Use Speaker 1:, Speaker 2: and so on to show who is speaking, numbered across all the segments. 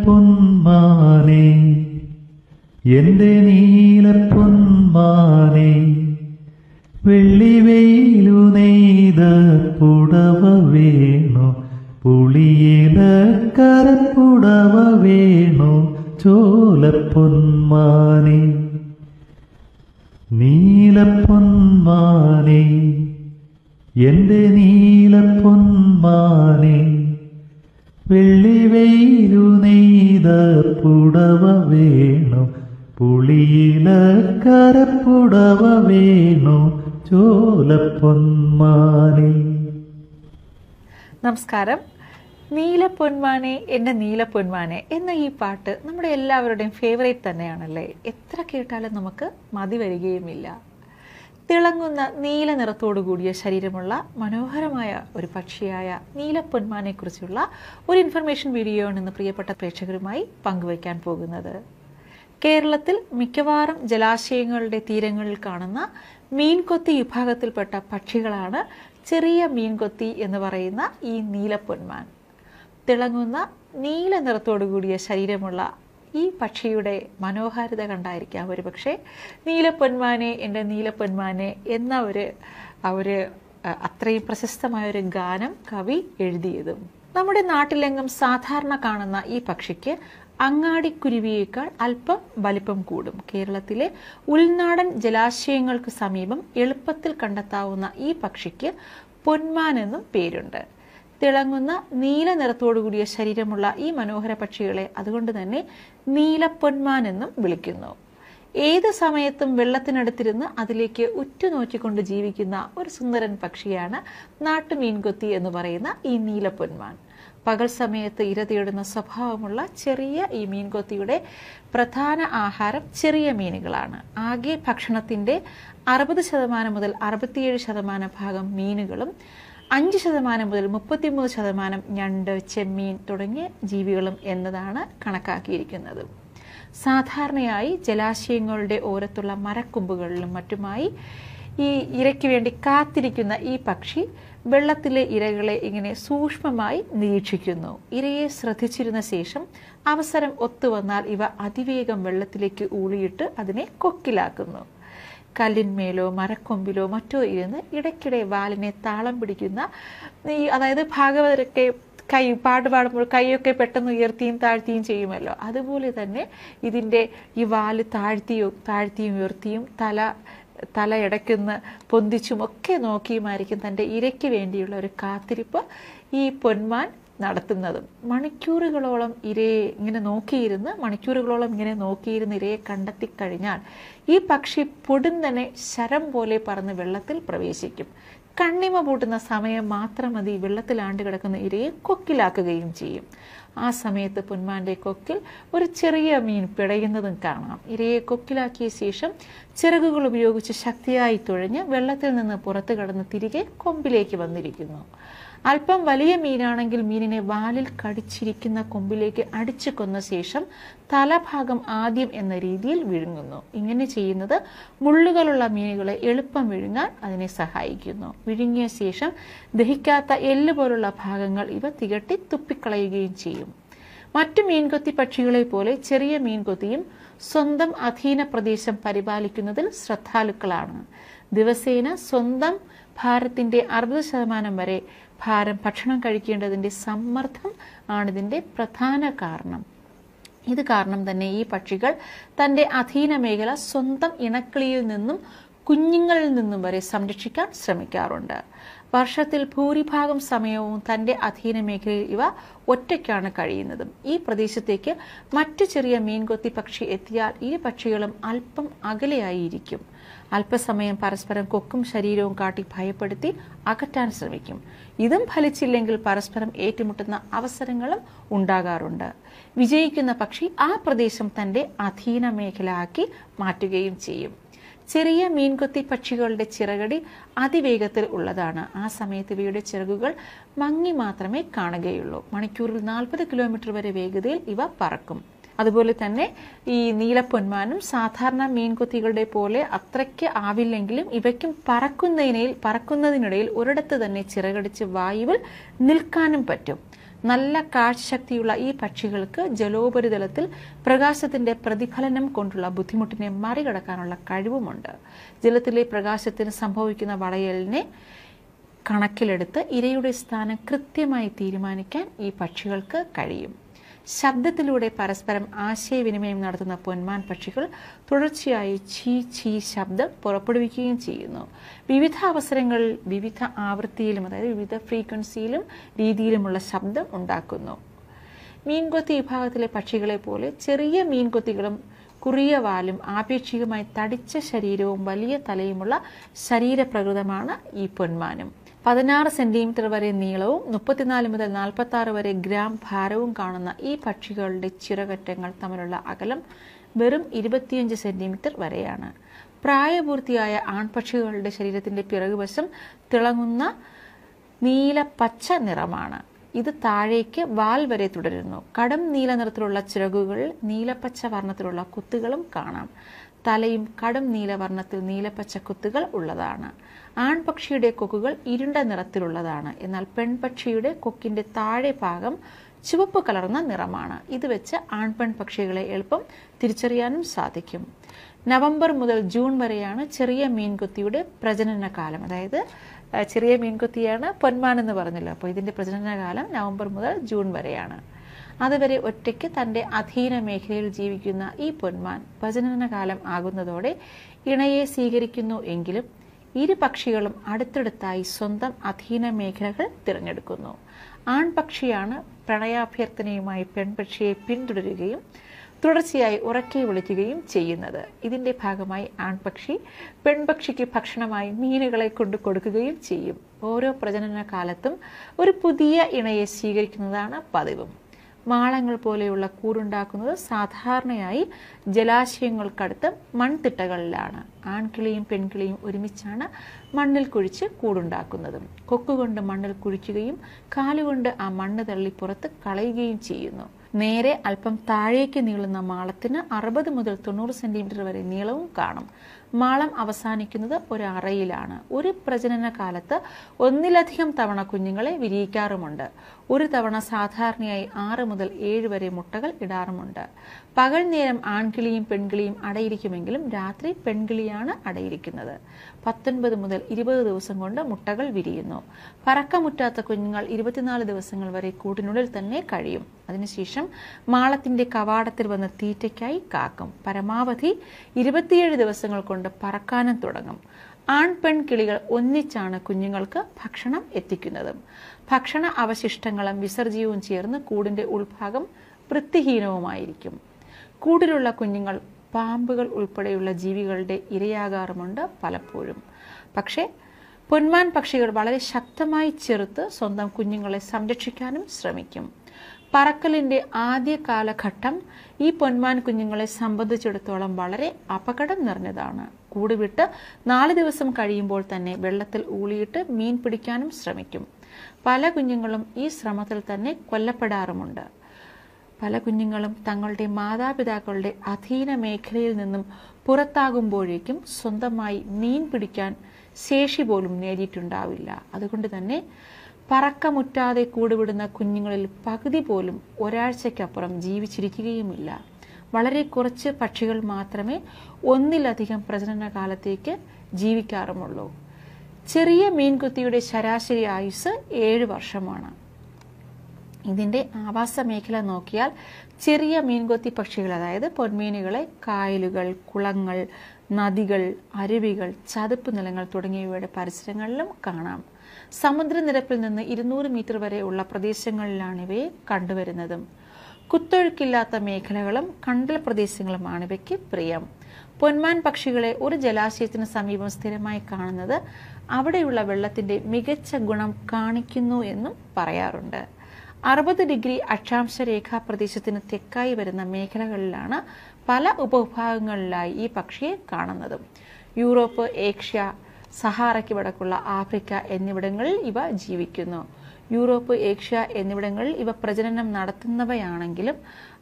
Speaker 1: നീലപ്പൊന്മാനെ എന്റെ നീലപ്പൊന്മാനെ വെള്ളിവെയിലു നെയ്ത പുടവ വേണോ പുളിയില കരപ്പുടവ വേണോ ചോലപ്പൊന്മാനെ നീലപ്പൊന്മാനെ എന്റെ നീലപ്പൊന്മാനെ വെള്ളിവെയിലു നെയ്ത പുടവ വേണു. പുളിയില കരപ്പുടവ വേണു. ചോലപ്പൊന്മാനെ.
Speaker 2: നമസ്കാരം. നീലപ്പൊന്മാനെ എന്റെ നീലപ്പൊന്മാനെ എന്ന ഈ പാട്ട് നമ്മുടെ എല്ലാവരുടെയും ഫേവറേറ്റ് തന്നെയാണല്ലേ? എത്ര കേട്ടാലും നമുക്ക് മതി വരികയുമില്ല. തിളങ്ങുന്ന നീല നിറത്തോടു കൂടിയ ശരീരമുള്ള മനോഹരമായ ഒരു പക്ഷിയായ നീലപ്പൊന്മാനെ കുറിച്ചുള്ള ഒരു ഇൻഫർമേഷൻ വീഡിയോ ആണ് ഇന്ന് പ്രിയപ്പെട്ട പ്രേക്ഷകരുമായി പങ്കുവയ്ക്കാൻ പോകുന്നത്. കേരളത്തിൽ മിക്കവാറും ജലാശയങ്ങളുടെ തീരങ്ങളിൽ കാണുന്ന മീൻകൊത്തി വിഭാഗത്തിൽപ്പെട്ട പക്ഷികളാണ് ചെറിയ മീൻകൊത്തി എന്ന് പറയുന്ന ഈ നീലപ്പൊന്മാൻ തിളങ്ങുന്ന നീല നിറത്തോടു കൂടിയ ശരീരമുള്ള ഈ പക്ഷിയുടെ മനോഹാരിത കണ്ടായിരിക്കാം ഒരു പക്ഷേ നീലപ്പൊന്മാനെ എന്റെ നീലപ്പൊന്മാനെ എന്ന ഒരു ഒരു അത്രയും പ്രശസ്തമായ ഒരു ഗാനം കവി എഴുതിയതും. നമ്മുടെ നാട്ടിലെങ്ങും സാധാരണ കാണുന്ന ഈ പക്ഷിക്ക് അങ്ങാടിക്കുരുവിയേക്കാൾ അല്പം വലിപ്പം കൂടും. കേരളത്തിലെ ഉൾനാടൻ ജലാശയങ്ങൾക്ക് സമീപം എളുപ്പത്തിൽ കണ്ടെത്താവുന്ന ഈ പക്ഷിക്ക് പൊന്മാൻ എന്നും പേരുണ്ട്. തിളങ്ങുന്ന നീല നിറത്തോടുകൂടിയ ശരീരമുള്ള ഈ മനോഹര പക്ഷികളെ അതുകൊണ്ട് തന്നെ നീലപ്പൊന്മാൻ എന്നും വിളിക്കുന്നു. ഏത് സമയത്തും വെള്ളത്തിനടുത്തിരുന്ന് അതിലേക്ക് ഉറ്റുനോക്കിക്കൊണ്ട് ജീവിക്കുന്ന ഒരു സുന്ദരൻ പക്ഷിയാണ് നാട്ടുമീൻകൊത്തി എന്ന് പറയുന്ന ഈ നീലപ്പൊന്മാൻ. പകൽ സമയത്ത് ഇര തേടുന്ന സ്വഭാവമുള്ള ചെറിയ ഈ മീൻകൊത്തിയുടെ പ്രധാന ആഹാരം ചെറിയ മീനുകളാണ്. ആകെ ഭക്ഷണത്തിന്റെ അറുപത് ശതമാനം മുതൽ അറുപത്തിയേഴ് ശതമാനം ഭാഗം മീനുകളും അഞ്ച് ശതമാനം മുതൽ മുപ്പത്തിമൂന്ന് ശതമാനം ഞണ്ട് ചെമ്മീൻ തുടങ്ങിയ ജീവികളും എന്നതാണ് കണക്കാക്കിയിരിക്കുന്നത്. സാധാരണയായി ജലാശയങ്ങളുടെ ഓരത്തുള്ള മരക്കൊമ്പുകളിലും മറ്റുമായി ഈ ഇരയ്ക്ക് വേണ്ടി കാത്തിരിക്കുന്ന ഈ പക്ഷി വെള്ളത്തിലെ ഇരകളെ ഇങ്ങനെ സൂക്ഷ്മമായി നിരീക്ഷിക്കുന്നു. ഇരയെ ശ്രദ്ധിച്ചിരുന്ന ശേഷം അവസരം ഒത്തുവന്നാൽ ഇവ അതിവേഗം വെള്ളത്തിലേക്ക് ഊളിയിട്ട് അതിനെ കൊക്കിലാക്കുന്നു. കല്ലിന്മേലോ മരക്കൊമ്പിലോ മറ്റോ ഇരുന്ന് ഇടയ്ക്കിടെ വാലിനെ താളം പിടിക്കുന്ന ഈ അതായത് ഭാഗവതരൊക്കെ കൈ പാട്ട് പാടുമ്പോൾ കൈയൊക്കെ പെട്ടെന്ന് ഉയർത്തിയും താഴ്ത്തിയും ചെയ്യുമല്ലോ. അതുപോലെ തന്നെ ഇതിന്റെ ഈ വാൽ താഴ്ത്തിയും താഴ്ത്തിയും ഉയർത്തിയും തല തല ഇടയ്ക്കുന്ന പൊന്തിച്ചും ഒക്കെ നോക്കിയുമായിരിക്കും തന്റെ ഇരയ്ക്ക് വേണ്ടിയുള്ള ഒരു കാത്തിരിപ്പ് ഈ പൊന്മാൻ നടത്തുന്നതും. മണിക്കൂറുകളോളം ഇരയെ ഇങ്ങനെ നോക്കിയിരുന്ന് മണിക്കൂറുകളോളം ഇങ്ങനെ നോക്കിയിരുന്ന് ഇരയെ കണ്ടെത്തി കഴിഞ്ഞാൽ ഈ പക്ഷി പൊടും തന്നെ ശരം പോലെ പറന്ന് വെള്ളത്തിൽ പ്രവേശിക്കും. കണ്ണിമ പൂട്ടുന്ന സമയം മാത്രം മതി വെള്ളത്തിൽ ആണ്ട് കിടക്കുന്ന ഇരയെ കൊക്കിലാക്കുകയും ചെയ്യും. ആ സമയത്ത് പുന്മാന്റെ കൊക്കിൽ ഒരു ചെറിയ മീൻ പിടയുന്നതും കാണാം. ഇരയെ കൊക്കിലാക്കിയ ശേഷം ചിറകുകൾ ഉപയോഗിച്ച് ശക്തിയായി തുഴഞ്ഞ് വെള്ളത്തിൽ നിന്ന് പുറത്തു കടന്ന് തിരികെ കൊമ്പിലേക്ക് വന്നിരിക്കുന്നു. അല്പം വലിയ മീനാണെങ്കിൽ മീനിനെ വാലിൽ കടിച്ചിരിക്കുന്ന കൊമ്പിലേക്ക് അടിച്ചു കൊന്ന ശേഷം തലഭാഗം ആദ്യം എന്ന രീതിയിൽ വിഴുങ്ങുന്നു. ഇങ്ങനെ ചെയ്യുന്നത് മുള്ളുകളുള്ള മീനുകളെ എളുപ്പം വിഴുങ്ങാൻ അതിനെ സഹായിക്കുന്നു. വിഴുങ്ങിയ ശേഷം ദഹിക്കാത്ത എല്ല് പോലുള്ള ഭാഗങ്ങൾ ഇവ തികട്ടി തുപ്പിക്കളയുകയും ചെയ്യും. മറ്റു മീൻകൊത്തി പക്ഷികളെ പോലെ ചെറിയ മീൻകൊത്തിയും സ്വന്തം അധീന പ്രദേശം പരിപാലിക്കുന്നതിൽ ശ്രദ്ധാലുക്കളാണ്. ദിവസേന സ്വന്തം ഭാരത്തിന്റെ അറുപത് ശതമാനം വരെ ഭാരം ഭക്ഷണം കഴിക്കേണ്ടതിന്റെ സമ്മർദ്ദം ആണിതിന്റെ പ്രധാന കാരണം. ഇത് കാരണം തന്നെ ഈ പക്ഷികൾ തന്റെ അധീന മേഖല സ്വന്തം ഇണക്കിളിയിൽ നിന്നും കുഞ്ഞുങ്ങളിൽ നിന്നും വരെ സംരക്ഷിക്കാൻ ശ്രമിക്കാറുണ്ട്. വർഷത്തിൽ ഭൂരിഭാഗം സമയവും തന്റെ അധീന മേഖലയിൽ ഇവ ഒറ്റയ്ക്കാണ് കഴിയുന്നതും. ഈ പ്രദേശത്തേക്ക് മറ്റു ചെറിയ മീൻകൊത്തി പക്ഷി എത്തിയാൽ ഈ പക്ഷികളും അല്പം അകലെയായിരിക്കും. അല്പസമയം പരസ്പരം കൊക്കും ശരീരവും കാട്ടി ഭയപ്പെടുത്തി അകറ്റാൻ ശ്രമിക്കും. ഇതും ഫലിച്ചില്ലെങ്കിൽ പരസ്പരം ഏറ്റുമുട്ടുന്ന അവസരങ്ങളും ഉണ്ടാകാറുണ്ട്. വിജയിക്കുന്ന പക്ഷി ആ പ്രദേശം തന്റെ അധീന ആക്കി മാറ്റുകയും ചെയ്യും. ചെറിയ മീൻകൊത്തി പക്ഷികളുടെ ചിറകടി അതിവേഗത്തിൽ ഉള്ളതാണ്. ആ സമയത്ത് ഇവയുടെ ചിറകുകൾ മങ്ങി മാത്രമേ കാണുകയുള്ളൂ. മണിക്കൂറിൽ നാൽപ്പത് കിലോമീറ്റർ വരെ വേഗതയിൽ ഇവ പറക്കും. അതുപോലെ തന്നെ ഈ നീലപ്പൊന്മാനും സാധാരണ മീൻകൊത്തികളുടെ പോലെ അത്രയ്ക്ക് ആവില്ലെങ്കിലും ഇവയ്ക്കും പറക്കുന്നതിനിടയിൽ പറക്കുന്നതിനിടയിൽ ഒരിടത്ത് തന്നെ ചിറകടിച്ച് വായുവിൽ നിൽക്കാനും പറ്റും. നല്ല കാഴ്ചശക്തിയുള്ള ഈ പക്ഷികൾക്ക് ജലോപരിതലത്തിൽ പ്രകാശത്തിന്റെ പ്രതിഫലനം കൊണ്ടുള്ള ബുദ്ധിമുട്ടിനെ മറികടക്കാനുള്ള കഴിവുമുണ്ട്. ജലത്തിലെ പ്രകാശത്തിന് സംഭവിക്കുന്ന വളയലിനെ കണക്കിലെടുത്ത് ഇരയുടെ സ്ഥാനം കൃത്യമായി തീരുമാനിക്കാൻ ഈ പക്ഷികൾക്ക് കഴിയും. ശബ്ദത്തിലൂടെ പരസ്പരം ആശയവിനിമയം നടത്തുന്ന പൊന്മാൻ പക്ഷികൾ തുടർച്ചയായി ചീ ചീ ശബ്ദം പുറപ്പെടുവിക്കുകയും ചെയ്യുന്നു. വിവിധ അവസരങ്ങളിൽ വിവിധ ആവൃത്തിയിലും അതായത് വിവിധ ഫ്രീക്വൻസിയിലും രീതിയിലുമുള്ള ശബ്ദം ഉണ്ടാക്കുന്നു. മീൻകൊത്തി വിഭാഗത്തിലെ പക്ഷികളെ പോലെ ചെറിയ മീൻകൊത്തികളും കുറിയ വാലും ആപേക്ഷികമായി തടിച്ച ശരീരവും വലിയ തലയുമുള്ള ശരീരപ്രകൃതമാണ് ഈ പൊന്മാനും. പതിനാറ് സെന്റിമീറ്റർ വരെ നീളവും മുപ്പത്തിനാല് മുതൽ നാൽപ്പത്തി ആറ് വരെ ഗ്രാം ഭാരവും കാണുന്ന ഈ പക്ഷികളുടെ ചിറകറ്റങ്ങൾ തമ്മിലുള്ള അകലം വെറും ഇരുപത്തിയഞ്ച് സെന്റിമീറ്റർ വരെയാണ്. പ്രായപൂർത്തിയായ ആൺപക്ഷികളുടെ ശരീരത്തിന്റെ പിറകുവശം തിളങ്ങുന്ന നീല പച്ച നിറമാണ്. ഇത് താഴേക്ക് വാൽ വരെ തുടരുന്നു. കടം നീല നിറത്തിലുള്ള ചിറകുകൾ നീലപ്പച്ച വർണത്തിലുള്ള കുത്തുകളും കാണാം. തലയും കടും നീലവർണത്തിൽ നീലപ്പച്ച കുത്തുകൾ ഉള്ളതാണ്. ആൺപക്ഷിയുടെ കൊക്കുകൾ ഇരുണ്ട നിറത്തിലുള്ളതാണ്. എന്നാൽ പെൺപക്ഷിയുടെ കൊക്കിന്റെ താഴെ ഭാഗം ചുവപ്പ് കലർന്ന നിറമാണ്. ഇത് വെച്ച് ആൺപെൺ പക്ഷികളെ എളുപ്പം തിരിച്ചറിയാനും സാധിക്കും. നവംബർ മുതൽ ജൂൺ വരെയാണ് ചെറിയ മീൻകൊത്തിയുടെ പ്രജനന കാലം അതായത് ചെറിയ മീൻകുത്തിയാണ് പൊന്മാൻ എന്ന് പറഞ്ഞല്ലോ. അപ്പോൾ ഇതിന്റെ പ്രജനന കാലം നവംബർ മുതൽ ജൂൺ വരെയാണ്. അതുവരെ ഒറ്റയ്ക്ക് തന്റെ അധീന മേഖലയിൽ ജീവിക്കുന്ന ഈ പൊന്മാൻ പ്രജനനകാലം ആകുന്നതോടെ ഇണയെ സ്വീകരിക്കുന്നു എങ്കിലും ഇരു പക്ഷികളും അടുത്തടുത്തായി സ്വന്തം അധീന മേഖലകൾ തിരഞ്ഞെടുക്കുന്നു. ആൺപക്ഷിയാണ് പ്രണയാഭ്യർത്ഥനയുമായി പെൺപക്ഷിയെ പിന്തുടരുകയും തുടർച്ചയായി ഉറക്കി വിളിക്കുകയും ചെയ്യുന്നത്. ഇതിന്റെ ഭാഗമായി ആൺപക്ഷി പെൺപക്ഷിക്ക് ഭക്ഷണമായി മീനുകളെ കൊണ്ടു കൊടുക്കുകയും ചെയ്യും. ഓരോ പ്രജനന കാലത്തും ഒരു പുതിയ ഇണയെ സ്വീകരിക്കുന്നതാണ് പതിവും. മാളങ്ങൾ പോലെയുള്ള കൂടുണ്ടാക്കുന്നത് സാധാരണയായി ജലാശയങ്ങൾക്കടുത്ത് മൺതിട്ടകളിലാണ്. ആൺകിളിയും പെൺകിളിയും ഒരുമിച്ചാണ് മണ്ണിൽ കുഴിച്ച് കൂടുണ്ടാക്കുന്നതും. കൊക്കുകൊണ്ട് മണ്ണിൽ കുഴിക്കുകയും കാലുകൊണ്ട് ആ മണ്ണ് തള്ളി പുറത്ത് കളയുകയും ചെയ്യുന്നു. നേരെ അല്പം താഴേക്ക് നീളുന്ന മാളത്തിന് അറുപത് മുതൽ തൊണ്ണൂറ് സെന്റിമീറ്റർ വരെ നീളവും കാണും. മാളം അവസാനിക്കുന്നത് ഒരു അറയിലാണ് ഒരു പ്രജനന കാലത്ത് ഒന്നിലധികം തവണ കുഞ്ഞുങ്ങളെ വിരിയിക്കാറുമുണ്ട്. ഒരു തവണ സാധാരണയായി ആറ് മുതൽ ഏഴ് വരെ മുട്ടകൾ ഇടാറുമുണ്ട്. പകൽ നേരം ആൺകിളിയും പെൺകിളിയും അടയിരിക്കുമെങ്കിലും രാത്രി പെൺകിളിയാണ് അടയിരിക്കുന്നത്. പത്തൊൻപത് മുതൽ ഇരുപത് ദിവസം കൊണ്ട് മുട്ടകൾ വിരിയുന്നു. പറക്കമുറ്റാത്ത കുഞ്ഞുങ്ങൾ ഇരുപത്തിനാല് ദിവസങ്ങൾ വരെ കൂടിനുള്ളിൽ തന്നെ കഴിയും. അതിനുശേഷം മാളത്തിന്റെ കവാടത്തിൽ വന്ന് തീറ്റയ്ക്കായി കാക്കും. പരമാവധി ഇരുപത്തിയേഴ് ദിവസങ്ങൾ കൊണ്ട് പറക്കാനും തുടങ്ങും. ആൺ പെൺ കിളികൾ ഒന്നിച്ചാണ് കുഞ്ഞുങ്ങൾക്ക് ഭക്ഷണം എത്തിക്കുന്നതും. ഭക്ഷണ അവശിഷ്ടങ്ങളും വിസർജ്യവും ചേർന്ന് കൂടിന്റെ ഉൾഭാഗം വൃത്തിഹീനവുമായിരിക്കും. കൂടിലുള്ള കുഞ്ഞുങ്ങൾ പാമ്പുകൾ ഉൾപ്പെടെയുള്ള ജീവികളുടെ ഇരയാകാറുമുണ്ട് പലപ്പോഴും. പക്ഷേ പൊന്മാൻ പക്ഷികൾ വളരെ ശക്തമായി ചെറുത്ത് സ്വന്തം കുഞ്ഞുങ്ങളെ സംരക്ഷിക്കാനും ശ്രമിക്കും. പറക്കലിന്റെ ആദ്യ കാലഘട്ടം ഈ പൊന്മാൻ കുഞ്ഞുങ്ങളെ സംബന്ധിച്ചിടത്തോളം വളരെ അപകടം നിറഞ്ഞതാണ്. കൂടുവിട്ട് നാല് ദിവസം കഴിയുമ്പോൾ തന്നെ വെള്ളത്തിൽ ഊളിയിട്ട് മീൻ പിടിക്കാനും ശ്രമിക്കും. പല കുഞ്ഞുങ്ങളും ഈ ശ്രമത്തിൽ തന്നെ കൊല്ലപ്പെടാറുമുണ്ട്. പല കുഞ്ഞുങ്ങളും തങ്ങളുടെ മാതാപിതാക്കളുടെ അധീന മേഖലയിൽ നിന്നും പുറത്താകുമ്പോഴേക്കും സ്വന്തമായി മീൻ പിടിക്കാൻ ശേഷി പോലും നേടിയിട്ടുണ്ടാവില്ല. അതുകൊണ്ട് തന്നെ പറക്കമുറ്റാതെ കൂടുവിടുന്ന കുഞ്ഞുങ്ങളിൽ പകുതി പോലും ഒരാഴ്ചയ്ക്കപ്പുറം ജീവിച്ചിരിക്കുകയുമില്ല. വളരെ കുറച്ച് പക്ഷികൾ മാത്രമേ ഒന്നിലധികം പ്രജനന കാലത്തേക്ക് ജീവിക്കാറുമുള്ളൂ. ചെറിയ മീൻകുത്തിയുടെ ശരാശരി ആയുസ് ഏഴ് വർഷമാണ്. ഇതിന്റെ ആവാസ മേഖല നോക്കിയാൽ ചെറിയ മീൻകൊത്തി പക്ഷികൾ അതായത് പൊന്മീനുകളെ കായലുകൾ കുളങ്ങൾ നദികൾ അരുവികൾ ചതുപ്പ് നിലങ്ങൾ തുടങ്ങിയവയുടെ പരിസരങ്ങളിലും കാണാം. സമുദ്രനിരപ്പിൽ നിന്ന് ഇരുന്നൂറ് മീറ്റർ വരെ ഉള്ള പ്രദേശങ്ങളിലാണ് ഇവയെ കണ്ടുവരുന്നതും. കുത്തൊഴുക്കില്ലാത്ത മേഖലകളും കണ്ടൽ പ്രദേശങ്ങളുമാണ് ഇവയ്ക്ക് പ്രിയം. പൊന്മാൻ പക്ഷികളെ ഒരു ജലാശയത്തിന് സമീപം സ്ഥിരമായി കാണുന്നത് അവിടെയുള്ള വെള്ളത്തിന്റെ മികച്ച ഗുണം കാണിക്കുന്നു എന്നും പറയാറുണ്ട്. അറുപത് ഡിഗ്രി അക്ഷാംശ രേഖാ പ്രദേശത്തിന് തെക്കായി വരുന്ന മേഖലകളിലാണ് പല ഉപവിഭാഗങ്ങളിലായി ഈ പക്ഷിയെ കാണുന്നതും. യൂറോപ്പ് ഏഷ്യ സഹാറയ്ക്ക് വടക്കുള്ള ആഫ്രിക്ക എന്നിവിടങ്ങളിൽ ഇവ ജീവിക്കുന്നു. യൂറോപ്പ് ഏഷ്യ എന്നിവിടങ്ങളിൽ ഇവ പ്രജനനം നടത്തുന്നവയാണെങ്കിലും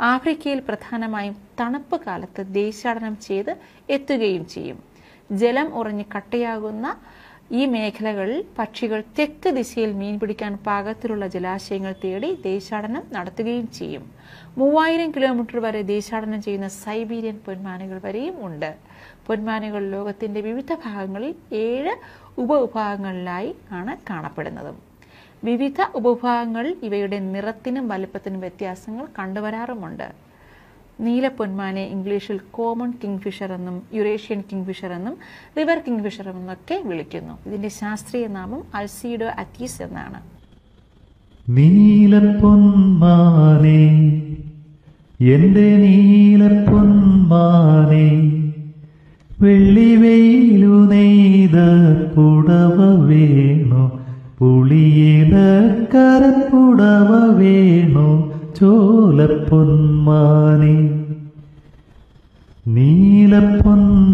Speaker 2: ആഫ്രിക്കയിൽ പ്രധാനമായും തണുപ്പ് കാലത്ത് ദേശാടനം ചെയ്ത് എത്തുകയും ചെയ്യും. ജലം ഉറഞ്ഞ് കട്ടയാകുന്ന ഈ മേഖലകളിൽ പക്ഷികൾ തെക്ക് ദിശയിൽ മീൻ പിടിക്കാൻ പാകത്തിലുള്ള ജലാശയങ്ങൾ തേടി ദേശാടനം നടത്തുകയും ചെയ്യും. മൂവായിരം കിലോമീറ്റർ വരെ ദേശാടനം ചെയ്യുന്ന സൈബീരിയൻ പൊന്മാനുകൾ വരെയും ഉണ്ട്. പൊന്മാനുകൾ ലോകത്തിന്റെ വിവിധ ഭാഗങ്ങളിൽ ഏഴ് ഉപവിഭാഗങ്ങളിലായി ആണ് കാണപ്പെടുന്നത്. വിവിധ ഉപവിഭാഗങ്ങളിൽ ഇവയുടെ നിറത്തിനും വലുപ്പത്തിനും വ്യത്യാസങ്ങൾ കണ്ടുവരാറുമുണ്ട്. നീലപ്പൊന്മാനെ ഇംഗ്ലീഷിൽ കോമൺ കിങ്ഫിഷർ എന്നും യുറേഷ്യൻ കിങ്ഫിഷർ എന്നും റിവർ കിങ്ഫിഷർ എന്നൊക്കെ വിളിക്കുന്നു. ഇതിന്റെ ശാസ്ത്രീയ നാമം അൽസീഡോ അറ്റീസ് എന്നാണ്.
Speaker 1: നീലപ്പൊന്മാനെ എന്റെ നീലപ്പൊന്മാനെ വെള്ളിവെയിലു നെയ്ത പുടവ വേണു പുളിയില കരപ്പുടവ വേണു ചോലപ്പൊന്മാനെ നീലപ്പൊന്മാനെ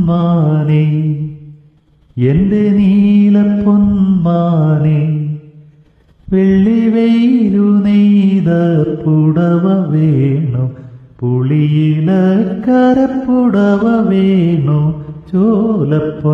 Speaker 1: എന്റെ നീലപ്പൊന്മാനെ വെള്ളിവെയിലു നെയ്ത പുടവ വേണു പുളിയില വേണു ചോലപ്പൊന്മാനെ.